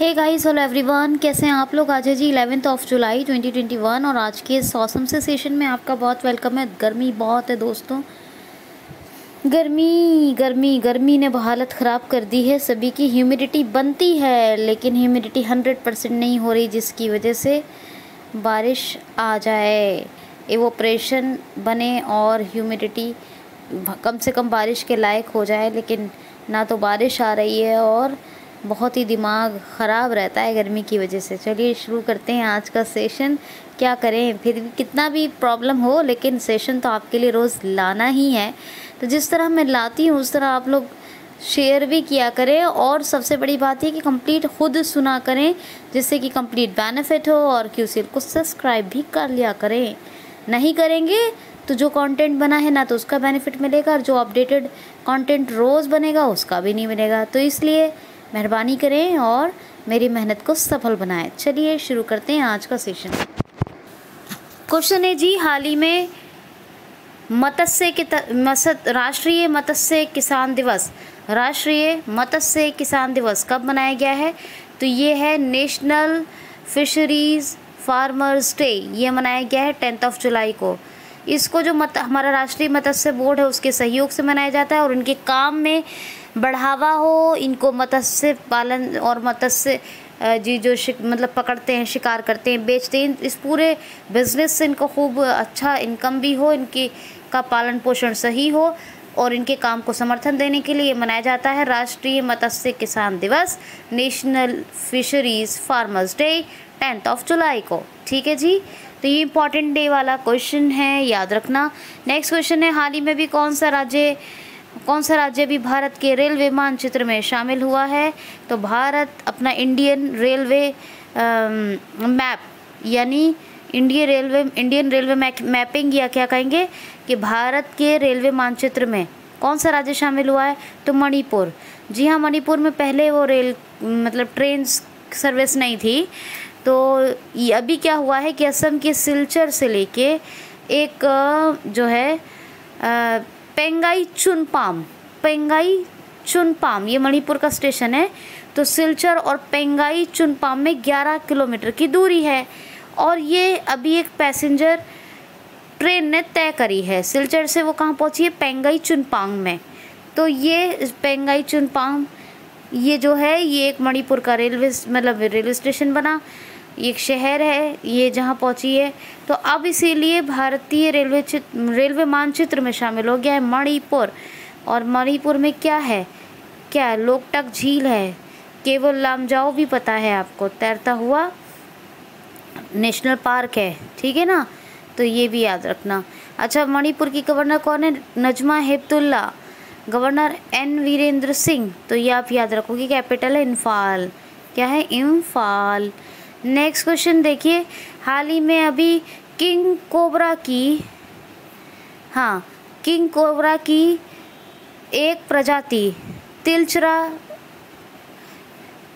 Hey guys hello everyone कैसे हैं आप लोग? आज है जी इलेवेंथ ऑफ़ जुलाई 2021 और आज के इस औसम से सेशन में आपका बहुत वेलकम है। गर्मी बहुत है दोस्तों। गर्मी गर्मी गर्मी ने हालत ख़राब कर दी है। सभी की ह्यूमिडिटी बनती है, लेकिन ह्यूमिडिटी हंड्रेड परसेंट नहीं हो रही, जिसकी वजह से बारिश आ जाए। एवोप्रेशन बने और ह्यूमिडिटी कम से कम बारिश के लायक हो जाए, लेकिन ना तो बारिश आ रही है और बहुत ही दिमाग ख़राब रहता है गर्मी की वजह से। चलिए शुरू करते हैं आज का सेशन क्या करें? फिर भी कितना भी प्रॉब्लम हो, लेकिन सेशन तो आपके लिए रोज़ लाना ही है। तो जिस तरह मैं लाती हूँ, उस तरह आप लोग शेयर भी किया करें। और सबसे बड़ी बात है कि कंप्लीट खुद सुना करें, जिससे कि कंप्लीट बेनिफिट हो और क्यूसी को सब्सक्राइब भी कर लिया करें। नहीं करेंगे तो जो कंटेंट बना है, ना तो उसका बेनिफिट मिलेगा और जो अपडेटेड कंटेंट रोज़ बनेगा, उसका भी नहीं मिलेगा। तो इसलिए मेहरबानी करें और मेरी मेहनत को सफल बनाएँ। चलिए शुरू करते हैं आज का सेशन क्वेश्चन है जी, हाल ही में मत्स्य राष्ट्रीय मत्स्य किसान दिवस। राष्ट्रीय मत्स्य किसान दिवस कब मनाया गया है? तो ये है नेशनल फिशरीज़ फार्मर्स डे ये मनाया गया है टेंथ ऑफ़ जुलाई को। इसको जो मत, हमारा राष्ट्रीय मत्स्य बोर्ड है, उसके सहयोग से मनाया जाता है और उनके काम में बढ़ावा हो, इनको मत्स्य पालन और मत्स्य जी जो मतलब पकड़ते हैं, शिकार करते हैं, बेचते हैं, इस पूरे बिज़नेस से इनको खूब अच्छा इनकम भी हो, इनकी का पालन पोषण सही हो और इनके काम को समर्थन देने के लिए मनाया जाता है राष्ट्रीय मत्स्य किसान दिवस national fisheries farmers day tenth of July को। ठीक है जी? तो ये इंपॉर्टेंट डे वाला क्वेश्चन है, याद रखना। नेक्स्ट क्वेश्चन है, हाल ही में भी कौन सा राज्य कौन सा राज्य भी भारत के रेलवे मानचित्र में शामिल हुआ है? तो भारत अपना इंडियन रेलवे मैप, यानी Indian railway Indian railway mapping या क्या कहेंगे कि भारत के रेलवे मानचित्र में कौन सा राज्य शामिल हुआ है? तो मणिपुर। जी हाँ मणिपुर में पहले वो रेल मतलब ट्रेन सर्विस नहीं थी। तो अभी क्या हुआ है कि असम के सिलचर से लेके एक, जो है पेंगाई चुनपाम पेंगाई चुनपाम ये मणिपुर का स्टेशन है तो सिलचर और पेंगाई चुनपाम में 11 किलोमीटर की दूरी है। और ये अभी एक पैसेंजर ट्रेन ने तय करी है, सिलचर से वो कहाँ पहुँची है? पेंगाई चुनपांग में। तो ये पेंगाई चुनपांग ये जो है, ये एक मणिपुर का रेलवे मतलब रेलवे स्टेशन बना। एक शहर है, ये जहाँ पहुँची है। तो अब इसीलिए भारतीय रेलवे रेलवे मानचित्र में शामिल हो गया है मणिपुर। और मणिपुर में क्या है? क्या लोकटक झील है? केवल लामजाओ भी पता है आपको। तैरता हुआ नेशनल पार्क है, ठीक है ना? तो ये भी याद रखना। अच्छा मणिपुर की गवर्नर कौन है? Najma Heptulla governor N Virendra Singh. तो ये आप याद रखोगे, कैपिटल है इम्फाल। क्या है? इम्फाल। नेक्स्ट क्वेश्चन देखिए। हाल ही में अभी किंग कोबरा की हाँ किंग कोबरा की एक प्रजाति तिलचरा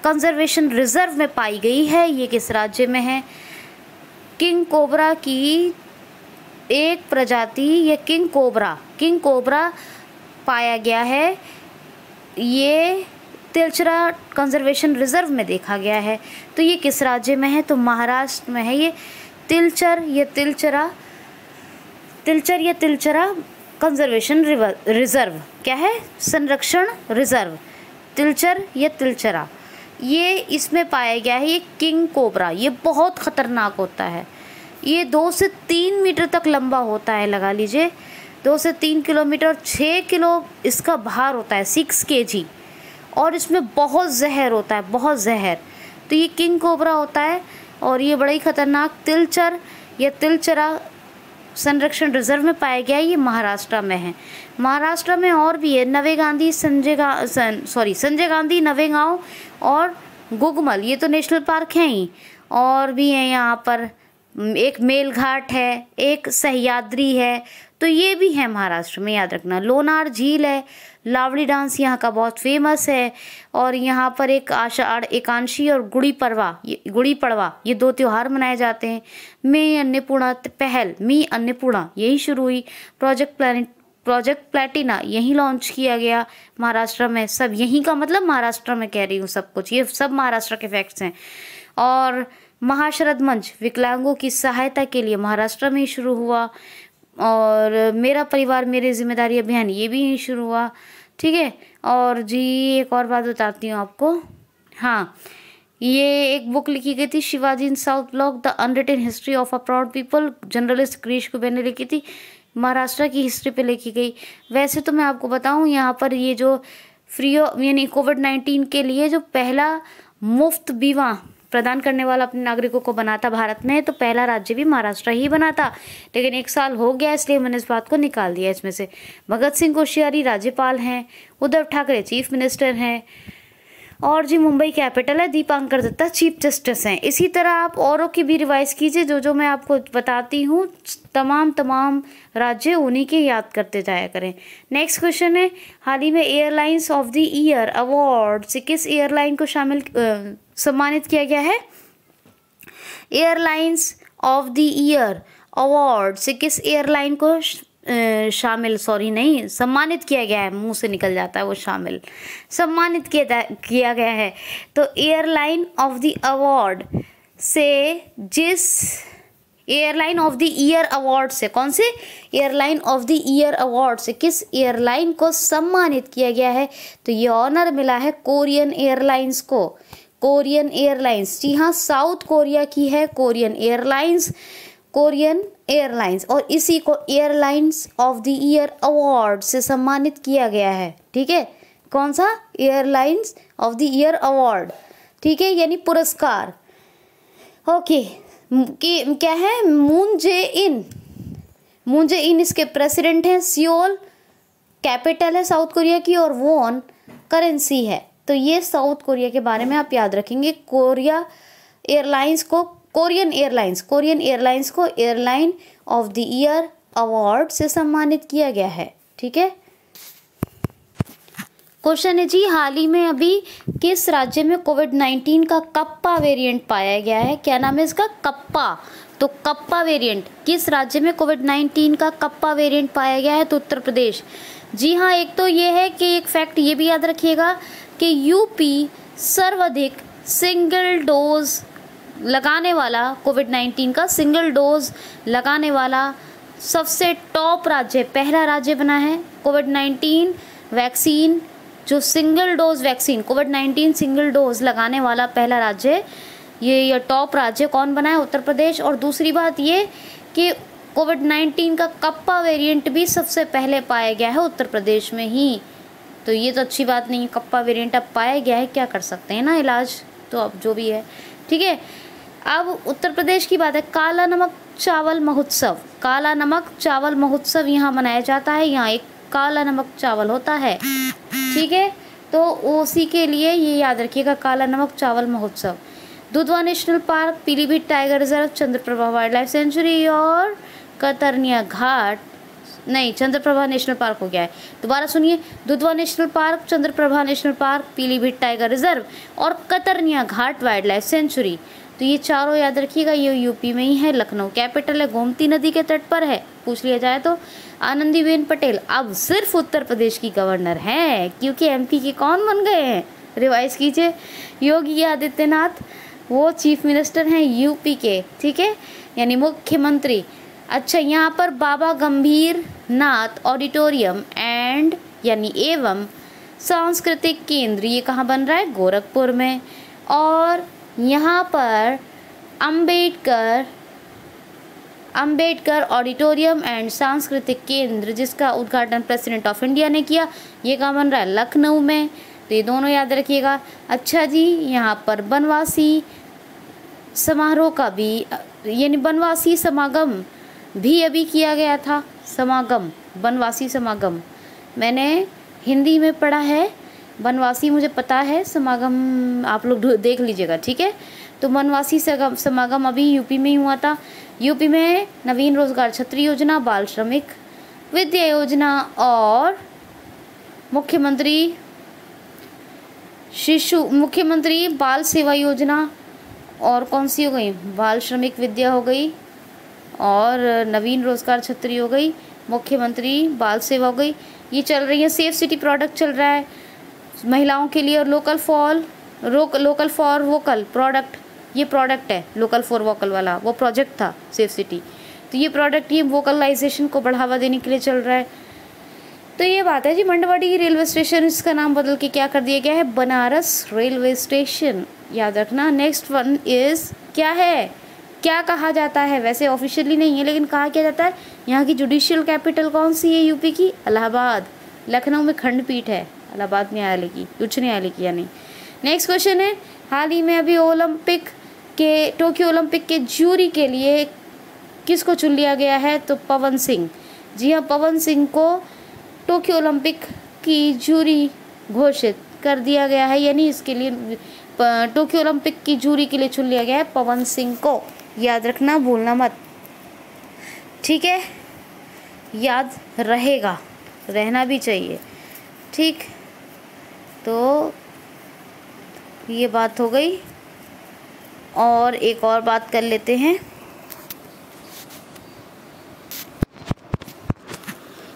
कंजर्वेशन रिज़र्व में पाई गई है। ये किस राज्य में है? किंग कोबरा की एक प्रजाति, या किंग कोबरा किंग कोबरा पाया गया है। ये तिलचरा कंजर्वेशन रिज़र्व में देखा गया है। तो ये किस राज्य में है? तो महाराष्ट्र में है ये तिलचर, या तिलचरा, तिलचर, या तिलचरा कंजर्वेशन रिज़र्व क्या है? संरक्षण रिज़र्व तिलचर, या तिलचरा। ये इसमें पाया गया है ये किंग कोबरा। ये बहुत ख़तरनाक होता है। ये दो से तीन मीटर तक लंबा होता है, लगा लीजिए। दो से तीन किलोमीटर छः किलो इसका भार होता है, सिक्स के जी और इसमें बहुत जहर होता है, बहुत जहर। तो ये किंग कोबरा होता है और ये बड़ा ही ख़तरनाक तिलचर, या तिलचरा संरक्षण रिज़र्व में पाया गया है, ये महाराष्ट्र में है। महाराष्ट्र में और भी है, नवे गांधी, संजय गा सॉरी संजय गांधी, नवे गाँव और गुगमल, ये तो नेशनल पार्क हैं ही। और भी हैं यहाँ पर, एक मेलघाट है, एक सह्याद्री है तो ये भी है महाराष्ट्र में याद रखना। लोनार झील है, लावड़ी डांस यहाँ का बहुत फ़ेमस है, और यहाँ पर एक आषाढ़ एकांशी और गुड़ी पड़वा गुड़ी पड़वा, ये दो त्यौहार मनाए जाते हैं। मे अन्नपूर्णा पहल, मी अन्नपूर्णा, यही शुरू हुई। प्रोजेक्ट प्लानिट, प्रोजेक्ट प्लेटिना, यहीं लॉन्च किया गया महाराष्ट्र में। सब यहीं का मतलब महाराष्ट्र में कह रही हूँ सब कुछ, ये सब महाराष्ट्र के फैक्ट्स हैं। और महाशरद मंच, विकलांगों की सहायता के लिए महाराष्ट्र में ही शुरू हुआ। और मेरा परिवार, मेरी ज़िम्मेदारी अभियान, ये भी यहीं शुरू हुआ। ठीक है? और जी, एक और बात बताती हूँ आपको। हाँ ये एक बुक लिखी गई थी Shivaji in South Block, the unwritten history of a proud people. Journalist Krish Kuber ने लिखी थी, महाराष्ट्र की हिस्ट्री पे लिखी गई। वैसे तो मैं आपको बताऊँ, यहाँ पर ये जो फ्री यानी कोविड नाइन्टीन के लिए जो पहला मुफ़्त बीमा प्रदान करने वाला अपने नागरिकों को बनाता भारत में तो पहला राज्य भी महाराष्ट्र ही बना था लेकिन एक साल हो गया, इसलिए मैंने इस बात को निकाल दिया इसमें से। भगत सिंह कोश्यारी राज्यपाल हैं, उद्धव ठाकरे चीफ मिनिस्टर हैं, और जी मुंबई कैपिटल है, दीपांकर दत्ता चीफ जस्टिस हैं। इसी तरह आप औरों की भी रिवाइज कीजिए जो जो मैं आपको बताती हूँ, तमाम तमाम राज्य उन्हीं के याद करते जाया करें। नेक्स्ट क्वेश्चन है, हाल ही में airlines of the year award से किस एयरलाइन को शामिल सम्मानित किया गया है। Airlines of the year award से किस एयरलाइन को शामिल, सॉरी, नहीं, सम्मानित किया गया है, मुँह से निकल जाता है वो शामिल। सम्मानित किया किया गया है। तो एयरलाइन ऑफ़ द अवार्ड से जिस airline of the year award से, कौन से? Airline of the year award से किस एयरलाइन को सम्मानित किया गया है? तो ये ऑनर मिला है कोरियन एयरलाइंस को। कोरियन एयरलाइंस जी हाँ साउथ कोरिया की है कोरियन एयरलाइंस कोरियन एयरलाइंस और इसी को airlines of the year award से सम्मानित किया गया है। ठीक है? कौन सा? Airlines of the year award ठीक है? यानी पुरस्कार। ओके। कि, क्या है? मून जे इन मून जे इन इसके प्रेसिडेंट हैं। सियोल कैपिटल है साउथ कोरिया की और वोन करेंसी है। तो ये साउथ कोरिया के बारे में आप याद रखेंगे। कोरिया एयरलाइंस को, कोरियन एयरलाइंस कोरियन एयरलाइंस को airline of the year award से सम्मानित किया गया है। ठीक है? क्वेश्चन है जी, हाल ही में अभी किस राज्य में कोविड नाइन्टीन का कप्पा वेरिएंट पाया गया है? क्या नाम है इसका? कप्पा। तो कप्पा वेरिएंट, किस राज्य में कोविड नाइन्टीन का कप्पा वेरिएंट पाया गया है? तो उत्तर प्रदेश। जी हाँ एक तो ये है कि एक फैक्ट ये भी याद रखिएगा कि यूपी सर्वाधिक सिंगल डोज लगाने वाला कोविड नाइन्टीन का सिंगल डोज लगाने वाला सबसे टॉप राज्य, पहला राज्य बना है कोविड नाइन्टीन वैक्सीन जो single dose vaccine Covid nineteen single dose लगाने वाला पहला राज्य, ये ये टॉप राज्य कौन बना है? उत्तर प्रदेश। और दूसरी बात ये कि कोविड नाइन्टीन का कप्पा वेरिएंट भी सबसे पहले पाया गया है उत्तर प्रदेश में ही। तो ये तो अच्छी बात नहीं है, कप्पा वेरिएंट अब पाया गया है, क्या कर सकते हैं ना इलाज? तो अब जो भी है, ठीक है? अब उत्तर प्रदेश की बात है, काला नमक चावल महोत्सव। काला नमक चावल महोत्सव यहाँ मनाया जाता है, यहाँ एक काला नमक चावल होता है, ठीक है? तो उसी के लिए ये याद रखिएगा, Kala Namak Chawal Mahotsav. Dudhwa national park, Pilibhit tiger reserve, Chandraprabha wildlife sanctuary और कतरनिया घाट। नहीं, चंद्रप्रभा नेशनल पार्क हो गया है। दोबारा सुनिए, Dudhwa national park, Chandraprabha national park, Pilibhit tiger reserve और कतरनिया घाट वाइल्ड लाइफ सेंचुरी। तो ये चारों याद रखिएगा, ये यूपी में ही है, लखनऊ कैपिटल है, गोमती नदी के तट पर है। पूछ लिया जाए तो आनंदीबेन पटेल अब सिर्फ़ उत्तर प्रदेश की गवर्नर हैं, क्योंकि एमपी के कौन बन गए हैं? रिवाइज कीजिए। योगी आदित्यनाथ, वो चीफ मिनिस्टर हैं यूपी के, ठीक है? यानी मुख्यमंत्री। अच्छा यहाँ पर बाबा गंभीर नाथ ऑडिटोरियम एंड यानी एवं सांस्कृतिक केंद्र, ये कहाँ बन रहा है? गोरखपुर में। और यहाँ पर अंबेडकर अंबेडकर ऑडिटोरियम एंड सांस्कृतिक केंद्र, जिसका उद्घाटन प्रेसिडेंट ऑफ़ इंडिया ने किया, ये कहाँ बन रहा है? लखनऊ में। तो ये दोनों याद रखिएगा। अच्छा जी, यहाँ पर बनवासी समारोह का भी, यानी बनवासी समागम भी अभी किया गया था, समागम बनवासी समागम। मैंने हिंदी में पढ़ा है, वनवासी मुझे पता है, समागम आप लोग देख लीजिएगा, ठीक है? तो वनवासी समागम अभी यूपी में ही हुआ था। यूपी में नवीन रोज़गार, छत्री योजना, बाल श्रमिक विद्या योजना और मुख्यमंत्री शिशु मुख्यमंत्री बाल सेवा योजना। और कौन सी हो गई? बाल श्रमिक विद्या हो गई। और नवीन रोज़गार छत्री हो गई, मुख्यमंत्री बाल सेवा हो गई। ये चल रही है सेफ़ सिटी प्रोडक्ट चल रहा है। महिलाओं के लिए और local for rock local for vocal product ये प्रोडक्ट है लोकल फॉर वोकल वाला, वो प्रोजेक्ट था सेफ़ सिटी तो ये प्रोडक्ट ये वोकलाइजेशन को बढ़ावा देने के लिए चल रहा है। तो ये बात है जी, मंडवाड़ी की रेलवे स्टेशन इसका नाम बदल के क्या कर दिया गया है? बनारस रेलवे स्टेशन याद रखना। नेक्स्ट वन इज़ क्या है? क्या कहा जाता है? वैसे ऑफिशियली नहीं है, लेकिन कहा क्या जाता है, यहाँ की जुडिशियल कैपिटल कौन सी है यूपी की? इलाहाबाद। लखनऊ में खंडपीठ है, इलाहाबाद न्यायालय की, उच्च न्यायालय की, यानी। नेक्स्ट क्वेश्चन है, हाल ही में अभी ओलंपिक के टोक्यो ओलंपिक के जूरी के लिए किसको चुन लिया गया है? तो पवन सिंह। जी हाँ पवन सिंह को टोक्यो ओलंपिक की जूरी घोषित कर दिया गया है, यानी इसके लिए टोक्यो ओलंपिक की जूरी के लिए चुन लिया गया है पवन सिंह को। याद रखना, भूलना मत। ठीक है? याद रहेगा। रहना भी चाहिए। ठीक? तो ये बात हो गई। और एक और बात कर लेते हैं।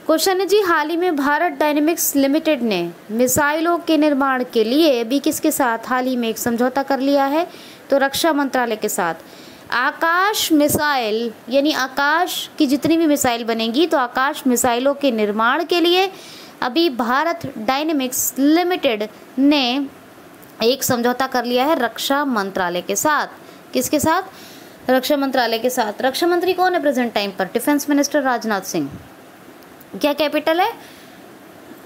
क्वेश्चन है जी, हाल ही में भारत डायनेमिक्स लिमिटेड ने मिसाइलों के निर्माण के लिए भी किसके साथ हाल ही में एक समझौता कर लिया है? तो रक्षा मंत्रालय के साथ। आकाश मिसाइल, यानी आकाश की जितनी भी मिसाइल बनेगी तो आकाश मिसाइलों के निर्माण के लिए अभी भारत डायनेमिक्स लिमिटेड ने एक समझौता कर लिया है रक्षा मंत्रालय के साथ। किसके साथ? रक्षा मंत्रालय के साथ। रक्षा मंत्री कौन है प्रेजेंट टाइम पर? Defence minister Rajnath Singh. क्या कैपिटल है?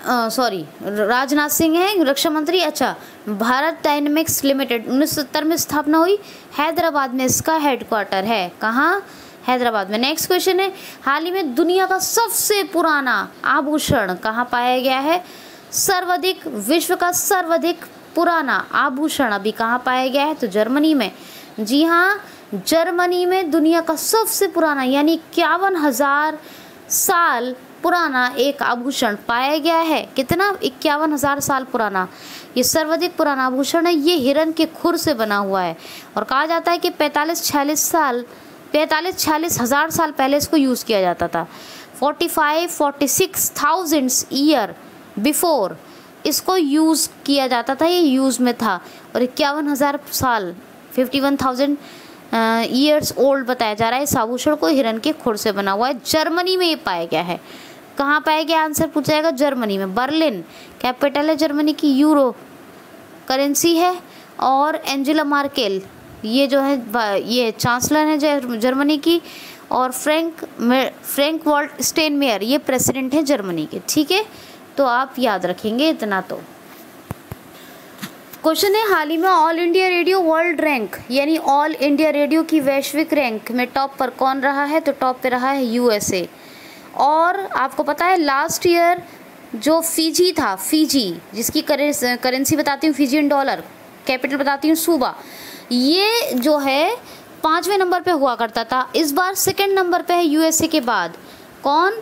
सॉरी राजनाथ सिंह है, रक्षा मंत्री। अच्छा भारत डायनेमिक्स लिमिटेड, उन्नीस में स्थापना हुई। हैदराबाद में इसका हेडक्वार्टर है। कहाँ? हैदराबाद में। नेक्स्ट क्वेश्चन है। हाल ही में दुनिया का सबसे पुराना आभूषण कहाँ पाया गया है? सर्वाधिक, विश्व का सर्वाधिक पुराना आभूषण अभी कहाँ पाया गया है? तो जर्मनी में। जी हाँ जर्मनी में दुनिया का सबसे पुराना, यानी इक्यावन हज़ार साल पुराना एक आभूषण पाया गया है। कितना? इक्यावन हज़ार साल पुराना। ये सर्वाधिक पुराना आभूषण है। ये हिरन के खुर से बना हुआ है। और कहा जाता है कि पैंतालीस छियालीस साल, पैंतालीस छियालीस हज़ार साल पहले इसको यूज़ किया जाता था। Forty five, forty six thousands year before इसको यूज़ किया जाता था। ये यूज़ में था। और इक्यावन हज़ार साल, fifty one thousand years old बताया जा रहा है। इस आभूषण को हिरन के खुर से बना हुआ है। जर्मनी में ये पाया गया है। कहाँ पाया गया आंसर पूछा जाएगा जर्मनी में। बर्लिन, कैपिटल है जर्मनी की, यूरो करेंसी है। और एंजेला मार्केल, ये जो है ये चांसलर है जर्मनी की। और फ्रैंक फ्रैंक वॉल्ट स्टेनमेयर, ये प्रेसिडेंट है जर्मनी के। ठीक है? तो आप याद रखेंगे इतना तो। क्वेश्चन है, हाल ही में All India Radio world rank, यानी ऑल इंडिया रेडियो की वैश्विक रैंक में टॉप पर कौन रहा है? तो टॉप पे रहा है यूएसए। और आपको पता है लास्ट ईयर जो फीजी था फीजी जिसकी करेंसी बताती हूँ फीजियन डॉलर कैपिटल बताती हूँ सूबा ये जो है पाँचवें नंबर पे हुआ करता था। इस बार सेकंड नंबर पे है यूएसए के बाद। कौन?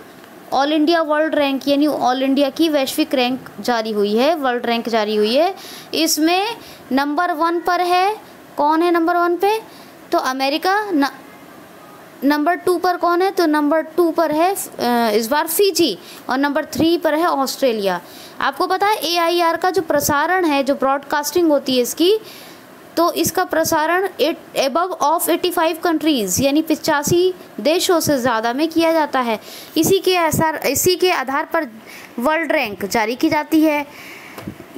ऑल इंडिया वर्ल्ड रैंक यानी ऑल इंडिया की वैश्विक रैंक जारी हुई है वर्ल्ड रैंक जारी हुई है। इसमें नंबर वन पर है। कौन है नंबर वन पे? तो अमेरिका न, नंबर टू पर कौन है? तो नंबर टू पर है इस बार फिजी और नंबर थ्री पर है ऑस्ट्रेलिया। आपको पता है एआईआर का जो प्रसारण है, जो ब्रॉडकास्टिंग होती है इसकी तो इसका प्रसारण एट एबव ऑफ़ 85 कंट्रीज़ यानी पिचासी देशों से ज़्यादा में किया जाता है। इसी के असर इसी के आधार पर वर्ल्ड रैंक जारी की जाती है।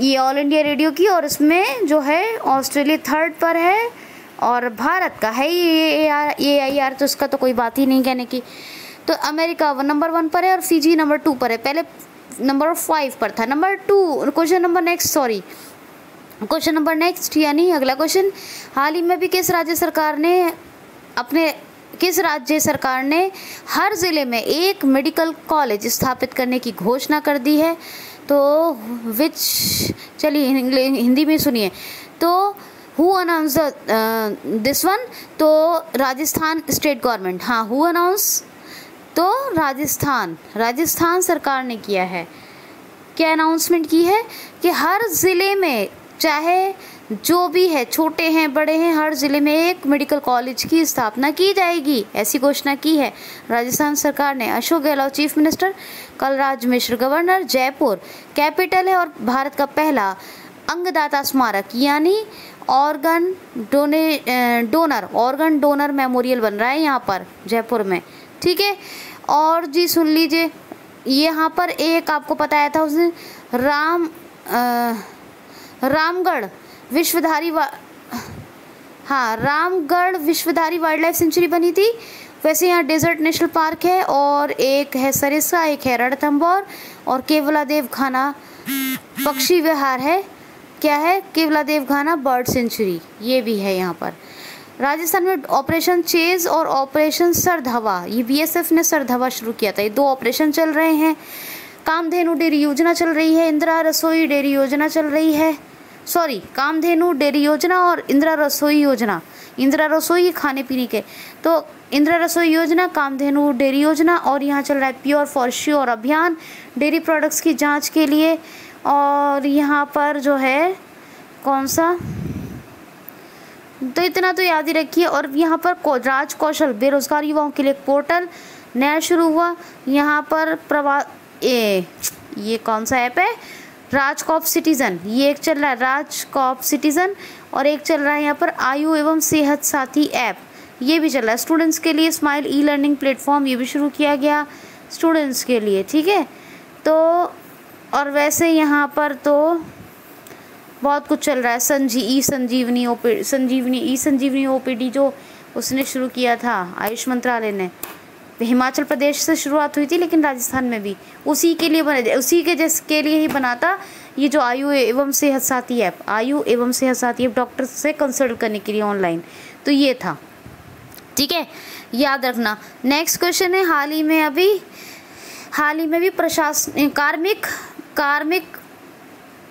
ये ऑल इंडिया रेडियो की और इसमें जो है, ऑस्ट्रेलिया थर्ड पर है और भारत का है ये ये आई आर तो उसका तो कोई बात ही नहीं कहने की। तो अमेरिका नंबर वन पर है और फिजी नंबर टू पर है। पहले नंबर फाइव पर था। Number two question number next sorry question number next यानी अगला क्वेश्चन हाल ही में भी किस राज्य सरकार ने अपने, किस राज्य सरकार ने हर ज़िले में एक मेडिकल कॉलेज स्थापित करने की घोषणा कर दी है? तो विच चलिए हिंदी में सुनिए। तो हु अनाउंस दिस वन तो राजस्थान स्टेट गवर्नमेंट हाँ हु अनाउंस तो राजस्थान. राजस्थान सरकार ने किया है। क्या अनाउंसमेंट की है? कि हर ज़िले में, चाहे जो भी है, छोटे हैं, बड़े हैं, हर ज़िले में एक मेडिकल कॉलेज की स्थापना की जाएगी। ऐसी घोषणा की है। राजस्थान सरकार ने Ashok Gehlot chief minister Kalraj Mishra governor Jaipur capital है और भारत का पहला अंगदाता स्मारक, यानी organ donor donor, organ donor memorial बन रहा है यहाँ पर, जयपुर में। ठीक है? और जी सुन लीजिए यहाँ पर एक आपको बताया था उसने, राम रामगढ़ विश्वधारी हाँ Ramgarh Vishdhari wildlife sanctuary बनी थी। वैसे यहाँ डेजर्ट नेशनल पार्क है और एक है सरिस्का, एक है रणथम्बोर और केवला देव खाना पक्षी विहार है। क्या है? केवला देव खाना बर्ड सेंचुरी। ये भी है यहाँ पर। राजस्थान में ऑपरेशन चेज और ऑपरेशन सरधवा। ये बीएसएफ ने सरधवा शुरू किया था। ये दो ऑपरेशन चल रहे हैं। कामधेनु डेयरी योजना चल रही है। इंदिरा रसोई डेयरी योजना चल रही है। सॉरी, कामधेनु डेयरी योजना और इंदिरा रसोई योजना। इंदिरा रसोई खाने पीने के। तो इंदिरा रसोई योजना, कामधेनु डेयरी योजना और यहाँ चल रहा है प्योर फॉर श्योर अभियान। डेयरी प्रोडक्ट्स की जाँच के लिए और यहाँ पर जो है, कौन सा? तो इतना तो याद ही रखिए। और यहाँ पर राज कौशल, बेरोजगार युवाओं के लिए पोर्टल नया शुरू हुआ। यहाँ पर प्रवा, ए, ये कौन सा ऐप है? राज कॉप सिटीज़न, ये एक चल रहा है। राज कॉप सिटीज़न और एक चल रहा है यहाँ पर आयु एवं सेहत साथी ऐप। ये भी चल रहा है। स्टूडेंट्स के लिए स्माइल ई लर्निंग प्लेटफॉर्म ये भी शुरू किया गया स्टूडेंट्स के लिए, ठीक है? तो और वैसे यहाँ पर तो बहुत कुछ चल रहा है। संजी, ई संजीवनी ओ संजीवनी, ई संजीवनी ओपीडी जो उसने शुरू किया था, आयुष मंत्रालय ने। हिमाचल प्रदेश से शुरुआत हुई थी, लेकिन राजस्थान में भी। उसी के लिए बने, उसी के जिस के लिए ही बना था, ये जो आयु एवं सेहत साथी ऐप, आयु एवं सेहत साथी ऐप डॉक्टर से कंसल्ट करने के लिए ऑनलाइन तो ये था। ठीक है, याद रखना। नेक्स्ट क्वेश्चन है, हाल ही में अभी, हाल ही में भी प्रशासन कार्मिक कार्मिक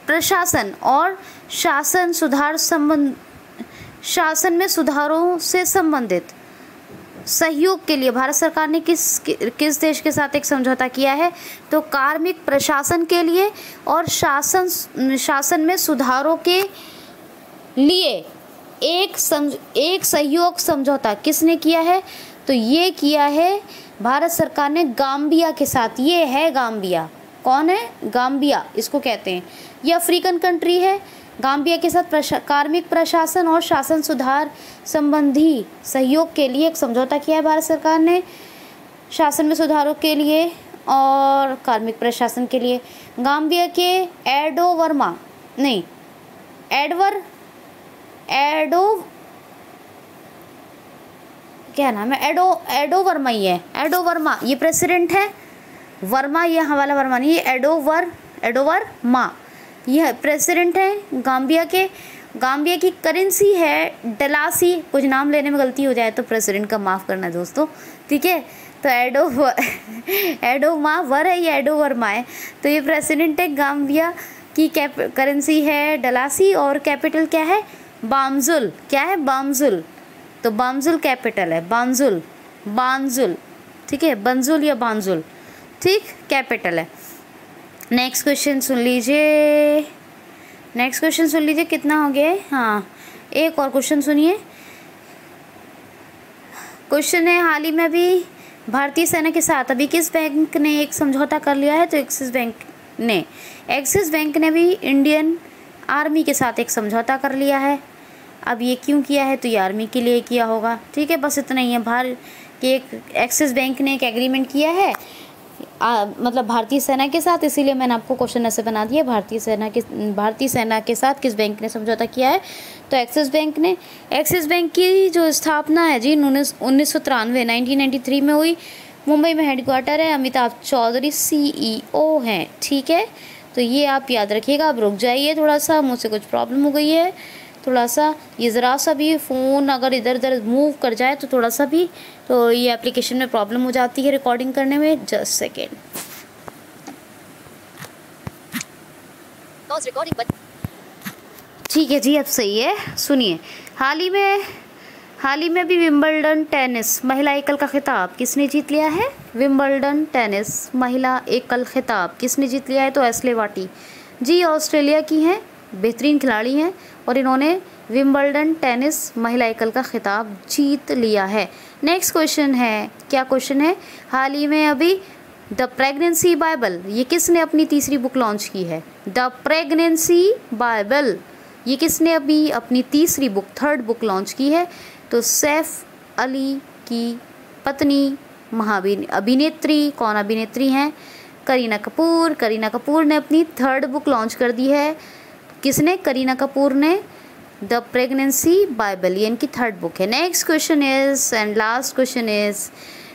प्रशासन और शासन सुधार संबंध, शासन में सुधारों से संबंधित सहयोग के लिए भारत सरकार ने किस किस देश के साथ एक समझौता किया है? तो कार्मिक प्रशासन के लिए और शासन शासन में सुधारों के लिए एक समझ एक सहयोग समझौता किसने किया है? तो ये किया है भारत सरकार ने गाम्बिया के साथ। ये है गाम्बिया। कौन है? गाम्बिया इसको कहते हैं। ये अफ्रीकन कंट्री है। गाम्बिया के साथ प्रशा, कार्मिक प्रशासन और शासन सुधार संबंधी सहयोग के लिए एक समझौता किया है भारत सरकार ने। शासन में सुधारों के लिए और कार्मिक प्रशासन के लिए। गाम्बिया के एडो वर्मा नहीं एडवर एडो क्या नाम है? एडो एडो वर्मा ही है। एडो वर्मा ये प्रेसिडेंट है। वर्मा, ये हवाला वर्मा नहीं, ये एडोवर एडोवर मा। यह प्रेसिडेंट है गाम्बिया के। गाम्बिया की करेंसी है डलासी। कुछ नाम लेने में गलती हो जाए तो प्रेसिडेंट का माफ़ करना दोस्तों। ठीक है? तो एडो एडो मा वर है, ये एडो वर्मा है। तो ये प्रेसिडेंट है गाम्बिया की कैप करेंसी है डलासी और कैपिटल क्या है? बामजुल। क्या है? बामजुल। तो बामजुल कैपिटल है बांजुल बानजुल ठीक है? बंजुल या बांजुल ठीक कैपिटल है। नेक्स्ट क्वेश्चन सुन लीजिए। नेक्स्ट क्वेश्चन सुन लीजिए, कितना हो गया? हाँ एक और क्वेश्चन सुनिए। क्वेश्चन है, हाल ही में अभी भारतीय सेना के साथ, अभी किस बैंक ने एक समझौता कर लिया है? तो एक्सिस बैंक ने। एक्सिस बैंक ने भी इंडियन आर्मी के साथ एक समझौता कर लिया है। अब ये क्यों किया है? तो ये आर्मी के लिए किया होगा। ठीक है, बस इतना ही है। भारत के एक एक्सिस बैंक ने एक एग्रीमेंट किया है। आ, मतलब भारतीय सेना के साथ इसीलिए मैंने आपको क्वेश्चन ऐसे बना दिया। भारतीय सेना के भारतीय सेना के साथ किस बैंक ने समझौता किया है? तो एक्सिस बैंक ने। एक्सिस बैंक की जो स्थापना है जी उन्नीस उन्नीस सौ तिरानवे नाइनटीन में हुई। मुंबई में हेडक्वार्टर है। अमिताभ चौधरी सीईओ हैं ठीक है? तो ये आप याद रखिएगा। आप रुक जाइए थोड़ा सा मुझसे कुछ प्रॉब्लम हो गई है। थोड़ा सा ये ज़रा सा भी फ़ोन अगर इधर उधर मूव कर जाए तो थोड़ा सा भी तो ये एप्लीकेशन में प्रॉब्लम हो जाती है रिकॉर्डिंग करने में। जस्ट सेकेंड ठीक है जी अब सही है। सुनिए हाल ही में हाल ही में भी विम्बलडन टेनिस महिला एकल का खिताब किसने जीत लिया है? विम्बलडन टेनिस महिला एकल खिताब किसने जीत लिया है? तो एसले वाटी। जी ऑस्ट्रेलिया की हैं बेहतरीन खिलाड़ी हैं। और इन्होंने विम्बल्डन टेनिस महिला एकल का खिताब जीत लिया है। नेक्स्ट क्वेश्चन है, क्या क्वेश्चन है? हाल ही में अभी द प्रेगनेंसी बाइबल, ये किसने अपनी तीसरी बुक लॉन्च की है? द प्रेगनेंसी बाइबल, ये किसने अभी अपनी तीसरी बुक, थर्ड बुक लॉन्च की है? तो सैफ अली की पत्नी महाभिन अभिनेत्री, कौन अभिनेत्री हैं? करीना कपूर करीना कपूर ने अपनी थर्ड बुक लॉन्च कर दी है। किसने? करीना कपूर ने। द प्रेगनेंसी बाइबल, ये इनकी थर्ड बुक है। Next question is, and last question is,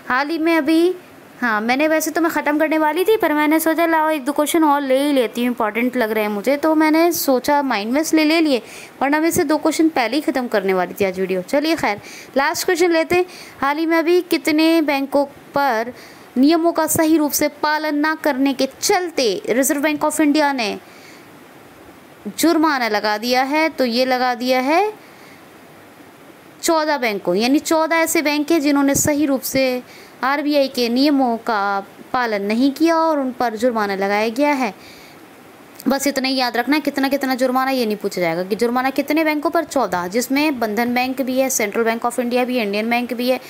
हाल ही में अभी हाँ मैंने वैसे तो मैं ख़त्म करने वाली थी, पर मैंने सोचा, लाओ, एक दो क्वेश्चन और ले ही लेती हूँ इंपॉर्टेंट लग रहे हैं मुझे। तो मैंने सोचा माइंड में इसलिए ले लिए, वरना मैं से दो क्वेश्चन पहले ही ख़त्म करने वाली थी आज वीडियो चलिए, खैर लास्ट क्वेश्चन लेते हैं। हाल ही में अभी कितने बैंकों पर नियमों का सही रूप से पालन ना करने के चलते रिज़र्व बैंक ऑफ़ इंडिया ने जुर्माना लगा दिया है तो ये लगा दिया है चौदह बैंकों, यानी चौदह ऐसे बैंक हैं जिन्होंने सही रूप से आरबीआई के नियमों का पालन नहीं किया और उन पर जुर्माना लगाया गया है। बस इतना ही याद रखना, कितना कितना जुर्माना, ये नहीं पूछा जाएगा कि जुर्माना कितने बैंकों पर, चौदह, जिसमें बंधन बैंक भी है, सेंट्रल बैंक ऑफ़ इंडिया भी है, इंडियन बैंक भी है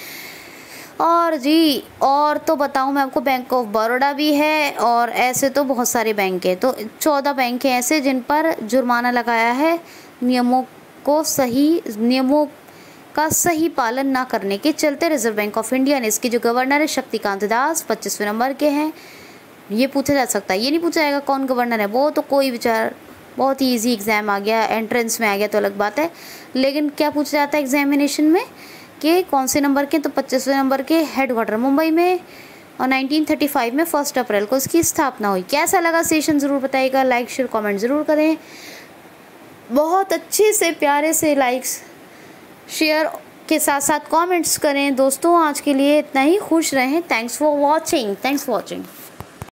और जी, और तो बताऊँ मैं आपको बैंक ऑफ़ बड़ौदा भी है और ऐसे तो बहुत सारे बैंक हैं। तो चौदह बैंक हैं ऐसे जिन पर जुर्माना लगाया है नियमों को सही, नियमों का सही पालन ना करने के चलते रिज़र्व बैंक ऑफ़ इंडिया ने इसके जो गवर्नर है शक्तिकांत दास पच्चीसवें नंबर के हैं। ये पूछा जा सकता है। ये नहीं पूछा जाएगा कौन गवर्नर है, वो तो कोई विचार, बहुत ही ईजी एग्ज़ाम आ गया एंट्रेंस में आ गया तो अलग बात है। लेकिन क्या पूछा जाता है एग्जामिनेशन में? कि, कौन से नंबर के तो पच्चीसवें नंबर के हेडक्वार्टर मुंबई में। और 1935 में फ़र्स्ट अप्रैल को इसकी स्थापना हुई। कैसा लगा सेशन ज़रूर बताइएगा। लाइक शेयर कमेंट ज़रूर करें। बहुत अच्छे से, प्यारे से लाइक्स शेयर के साथ साथ कमेंट्स करें। दोस्तों, आज के लिए इतना ही। खुश रहें। Thanks for watching thanks watching